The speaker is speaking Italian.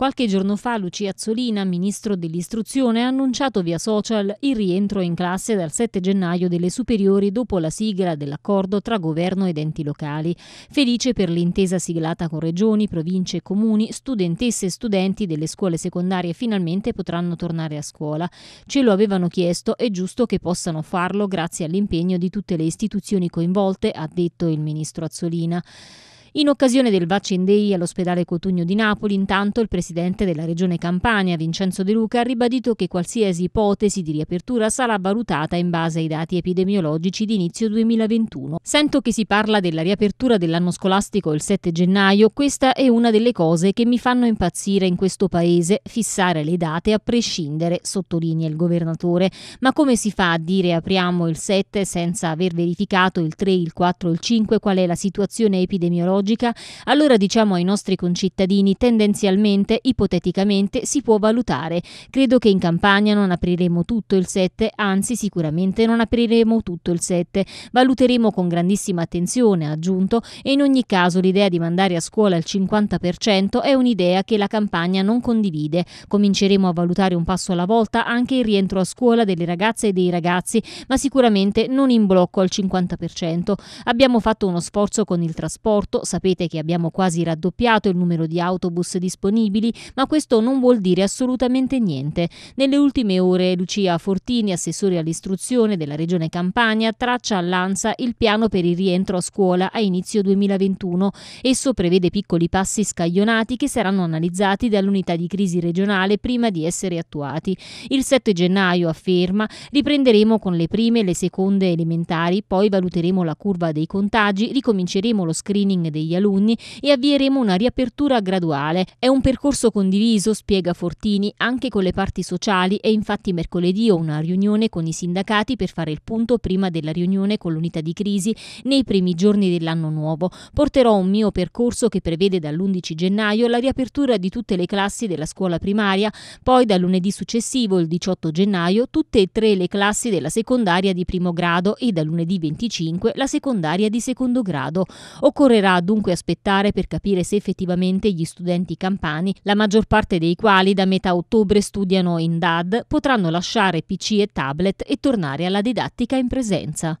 Qualche giorno fa Lucia Azzolina, ministro dell'istruzione, ha annunciato via social il rientro in classe dal 7 gennaio delle superiori dopo la sigla dell'accordo tra governo ed enti locali. Felice per l'intesa siglata con regioni, province e comuni, studentesse e studenti delle scuole secondarie finalmente potranno tornare a scuola. Ce lo avevano chiesto, è giusto che possano farlo grazie all'impegno di tutte le istituzioni coinvolte, ha detto il ministro Azzolina. In occasione del Vaccine Day all'ospedale Cotugno di Napoli, intanto il presidente della regione Campania, Vincenzo De Luca, ha ribadito che qualsiasi ipotesi di riapertura sarà valutata in base ai dati epidemiologici di inizio 2021. Sento che si parla della riapertura dell'anno scolastico il 7 gennaio, questa è una delle cose che mi fanno impazzire in questo paese, fissare le date a prescindere, sottolinea il governatore. Ma come si fa a dire apriamo il 7 senza aver verificato il 3, il 4, il 5 qual è la situazione epidemiologica? Logica, allora diciamo ai nostri concittadini tendenzialmente, ipoteticamente, si può valutare. Credo che in campagna non apriremo tutto il 7, anzi sicuramente non apriremo tutto il 7. Valuteremo con grandissima attenzione, ha aggiunto, e in ogni caso l'idea di mandare a scuola il 50% è un'idea che la campagna non condivide. Cominceremo a valutare un passo alla volta anche il rientro a scuola delle ragazze e dei ragazzi, ma sicuramente non in blocco al 50%. Abbiamo fatto uno sforzo con il trasporto, sapete che abbiamo quasi raddoppiato il numero di autobus disponibili, ma questo non vuol dire assolutamente niente. Nelle ultime ore Lucia Fortini, assessore all'istruzione della Regione Campania, traccia all'ANSA il piano per il rientro a scuola a inizio 2021. Esso prevede piccoli passi scaglionati che saranno analizzati dall'unità di crisi regionale prima di essere attuati. Il 7 gennaio, afferma, riprenderemo con le prime e le seconde elementari, poi valuteremo la curva dei contagi, ricominceremo lo screening dei degli alunni e avvieremo una riapertura graduale. È un percorso condiviso, spiega Fortini, anche con le parti sociali e infatti mercoledì ho una riunione con i sindacati per fare il punto prima della riunione con l'unità di crisi nei primi giorni dell'anno nuovo. Porterò un mio percorso che prevede dall'11 gennaio la riapertura di tutte le classi della scuola primaria, poi dal lunedì successivo, il 18 gennaio, tutte e tre le classi della secondaria di primo grado e dal lunedì 25 la secondaria di secondo grado. Occorrerà dunque aspettare per capire se effettivamente gli studenti campani, la maggior parte dei quali da metà ottobre studiano in DAD, potranno lasciare PC e tablet e tornare alla didattica in presenza.